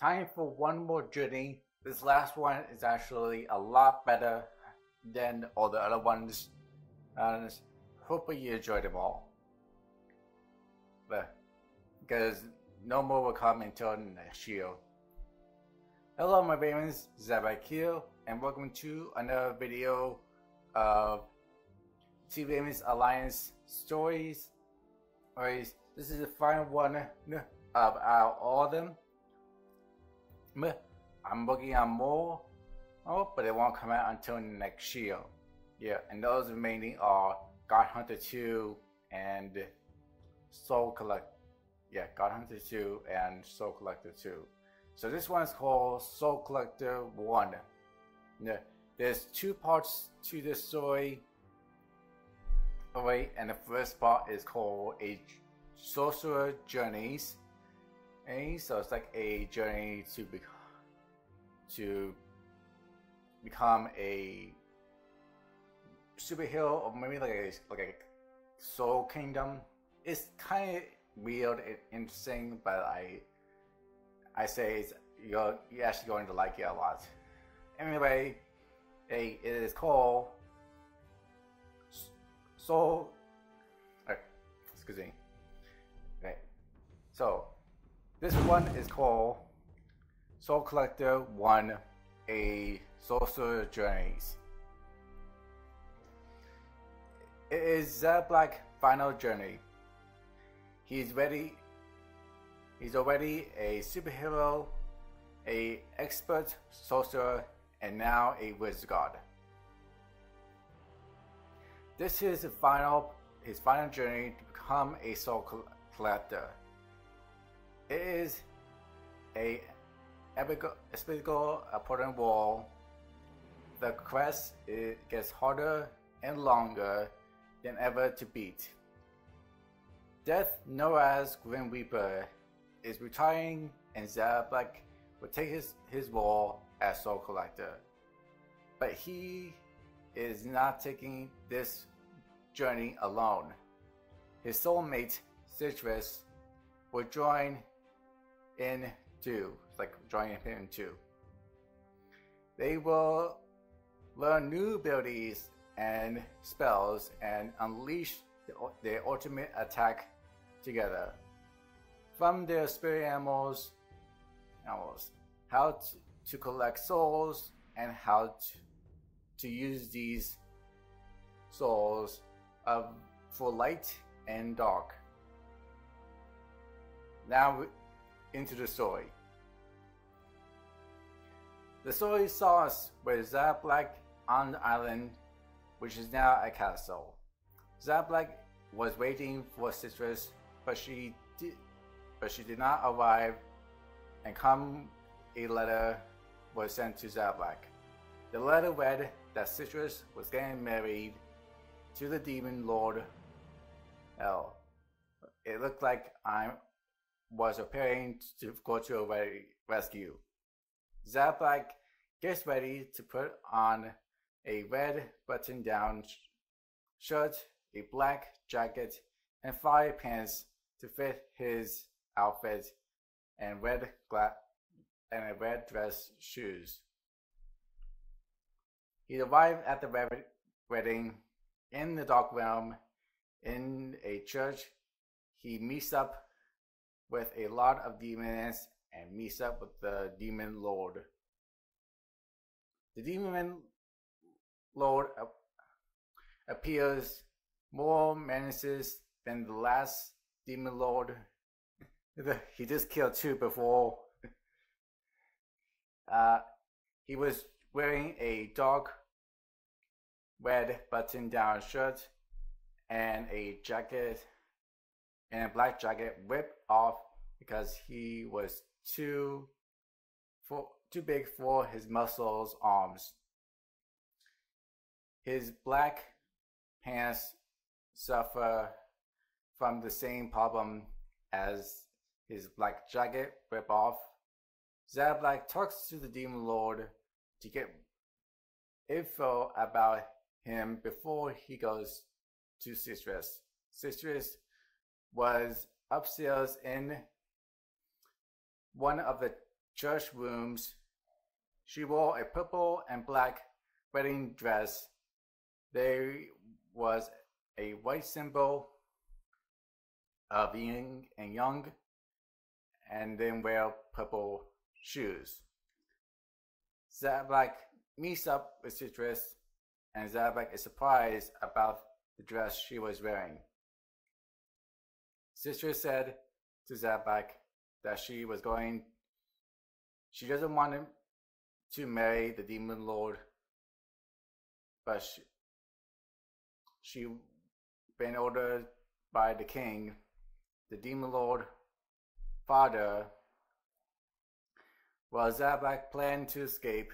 time for one more journey. This last one is actually a lot better than all the other ones. And hopefully you enjoyed them all. But because no more will come until next year. Hello my famous Zabakil and welcome to another video of Two Famous Alliance Stories. Alright, this is the final one of all of them. I'm working on more, oh, but it won't come out until next year. Yeah, and those remaining are God Hunter 2 and Soul Collect. Yeah, God Hunter 2 and Soul Collector 2. So this one is called Soul Collector 1. Yeah, there's two parts to this story. Wait, and the first part is called A Sorcerer Journeys. And so it's like a journey to become to become a superhero or maybe like a like a soul kingdom. It's kind of weird and interesting, but I I say it's, you're you're actually going to like it a lot. Anyway, a it is called Soul. Excuse me. Okay, so this one is called Soul Collector 1 A Sorcerer Journeys. It is Black final journey. He's ready. He's already a superhero, a expert sorcerer, and now a wizard god. This is his final his final journey to become a soul collector. It is a epical important wall. The quest gets harder and longer than ever to beat. Death, known as Grim Reaper, is retiring and Zabak will take his, his role as Soul Collector. But he is not taking this journey alone. His soulmate, Citrus, will join in too, like join in two. They will learn new abilities and spells and unleash their ultimate attack together. From their spirit animals, animals how to, to collect souls and how to, to use these souls of, for light and dark. Now into the story. The story starts with Black on the island which is now a castle. ZazBlack was waiting for Citrus, but she did, but she did not arrive, and come a letter was sent to ZazBlack. The letter read that Citrus was getting married to the demon lord L. It looked like I was preparing to go to a rescue. ZazBlack gets ready to put on a red button down shirt, a black jacket, and fire pants to fit his outfit, and red gla- and a red dress shoes. He arrived at the wedding in the dark realm in a church. He meets up with a lot of demons and meets up with the demon lord. The demon Lord appears more menaces than the last demon lord. he just killed two before. Uh, he was wearing a dark red button down shirt and a jacket and a black jacket ripped off because he was too for too big for his muscles arms his black pants suffer from the same problem as his black jacket rip off. ZazBlack talks to the demon lord to get info about him before he goes to Citrus. Citrus was upstairs in one of the church rooms. She wore a purple and black wedding dress. There was a white symbol of yin and yang, and then wear purple shoes. Zabak meets up with Citrus, and Zabak is surprised about the dress she was wearing. Sister said to Zabak that she was going, she doesn't want him to marry the demon lord, but she, she been ordered by the king, the demon lord father, while Zabak planned to escape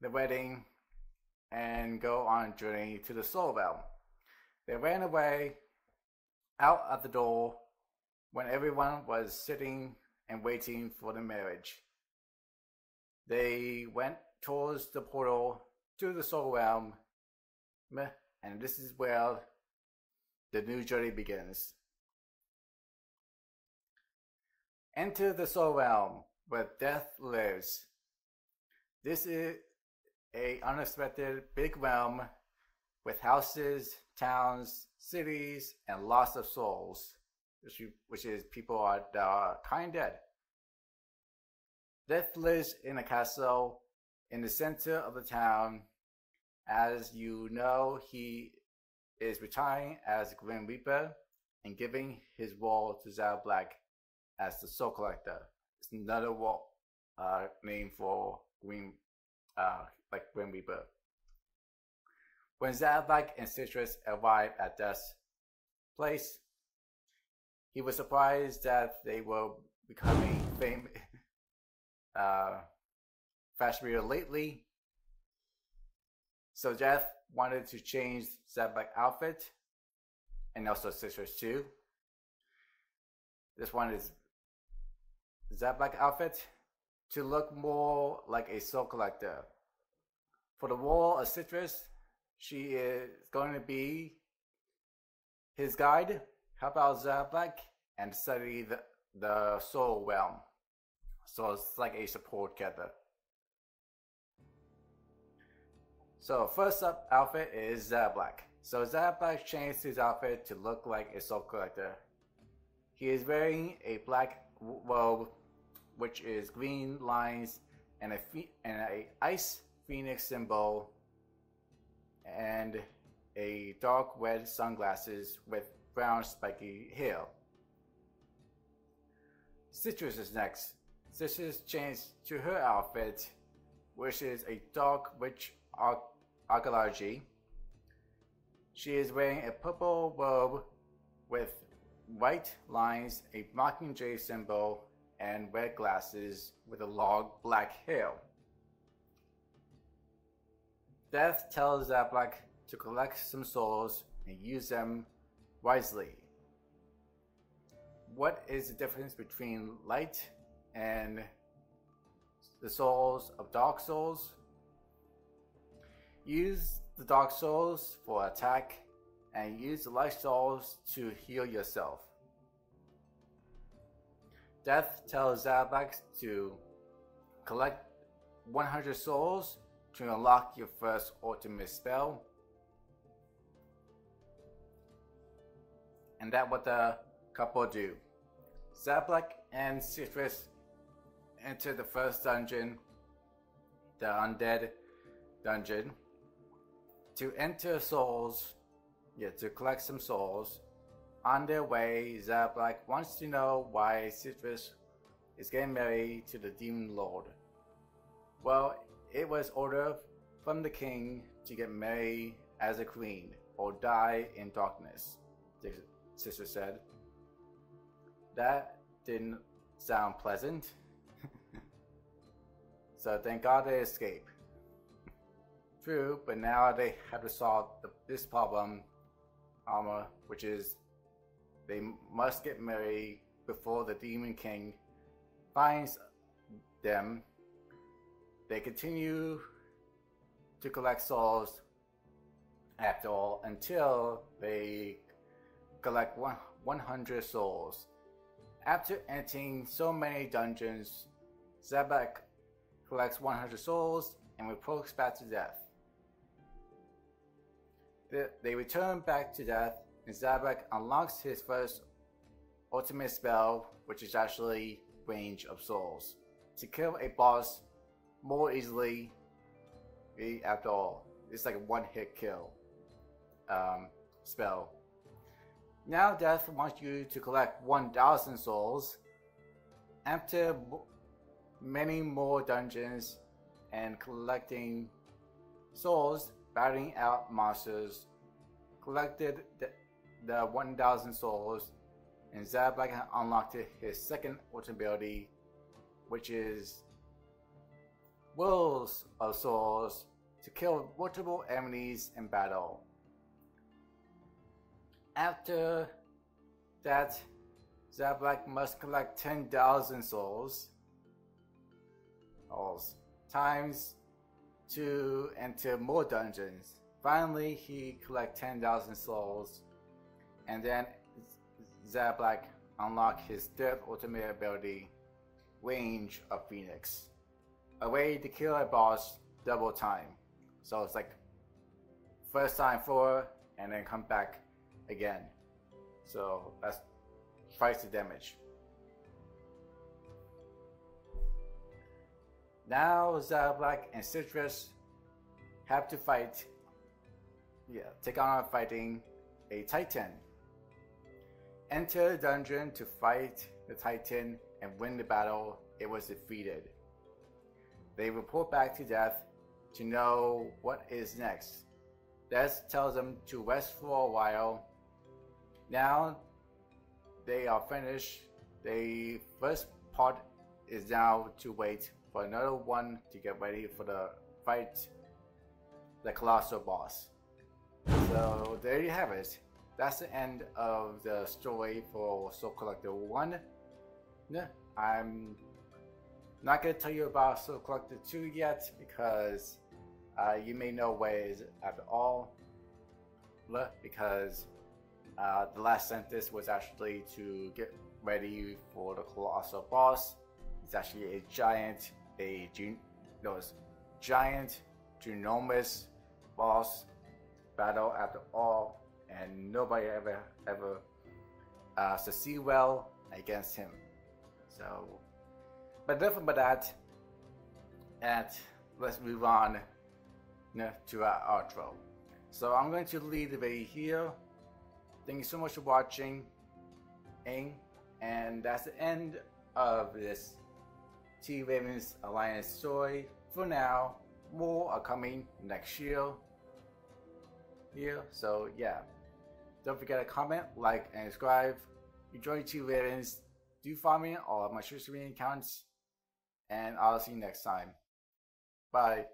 the wedding and go on a journey to the soul realm. They ran away out of the door when everyone was sitting and waiting for the marriage. They went towards the portal to the soul realm, and this is where the new journey begins. Enter the soul realm where death lives. This is a unexpected big realm with houses, towns, cities, and lots of souls, which, is people are, are kind dead. Death lives in a castle in the center of the town. As you know, he is retiring as Grim Reaper and giving his role to ZazBlack as the Soul Collector. It's another wall, uh, name for Green, uh, like Grim Reaper. When Black and Citrus arrive at Death's place, he was surprised that they were becoming famous, uh, fashionable lately. So Jeff wanted to change Zabak outfit and also Citrus too. This one is Zabak outfit to look more like a soul collector. For the role of Citrus, she is going to be his guide, help out Zabak, and study the, the soul realm. So it's like a support gather. So first up outfit is Zabak. So Zabak changed his outfit to look like a soul collector. He is wearing a black robe, which is green lines and a and a ice phoenix symbol, and a dark red sunglasses with brown spiky hair. Citrus is next. Citrus changed to her outfit, which is a dark witch archaeology. She is wearing a purple robe with white lines, a mockingjay symbol, and red glasses with a long black hair. Death tells Zabak to collect some souls and use them wisely. What is the difference between light and the souls of Dark Souls? Use the Dark Souls for attack and use the Light Souls to heal yourself. Death tells Zabak to collect 100 souls to unlock your first ultimate spell. And that what the couple do. Zabak and Citrus enter the first dungeon, the undead dungeon. To enter souls, yeah, to collect some souls. On their way, Zabak wants to know why Citrus is getting married to the Demon Lord. Well, it was ordered from the king to get married as a queen or die in darkness, sister said. That didn't sound pleasant. so thank God they escaped. True, but now they have to solve the, this problem, armor, which is they must get married before the Demon King finds them. They continue to collect souls after all until they collect 100 souls. After entering so many dungeons, Zabak collects 100 souls and reports back to death. They return back to death, and Zabak unlocks his first ultimate spell, which is actually range of souls, to kill a boss more easily. After all, it's like a one-hit kill um, spell. Now Death wants you to collect 1,000 souls. After many more dungeons and collecting souls, battling out monsters, collected the, the 1000 souls, and Zabak unlocked his second ultimate ability, which is Wills of Souls to kill multiple enemies in battle. After that, Zabak must collect 10,000 souls times to enter more dungeons. Finally, he collect 10,000 souls, and then Zabak unlock his third ultimate ability, Range of Phoenix. A way to kill a boss double time. So it's like first time four, and then come back again. So that's twice the damage. Now Zabak and Citrus have to fight, yeah, take on fighting a Titan. Enter the dungeon to fight the Titan and win the battle. It was defeated. They report back to Death to know what is next. Death tells them to rest for a while. Now they are finished. The first part is now to wait for another one to get ready for the fight the colossal boss. So there you have it. That's the end of the story for Soul Collector 1. I'm not going to tell you about Soul Collector 2 yet because uh, you may know where it is at all. Because uh, the last sentence was actually to get ready for the colossal boss. It's actually a giant a those giant, ginormous boss battle after all, and nobody ever ever uh, succeed well against him. So, but different but that, and let's move on to our outro. So I'm going to leave the video here. Thank you so much for watching, and that's the end of this T Ravens Alliance story. For now, more are coming next year. Here, so yeah. Don't forget to comment, like, and subscribe. Enjoy T Ravens. Do follow me on all of my social media accounts. And I'll see you next time. Bye.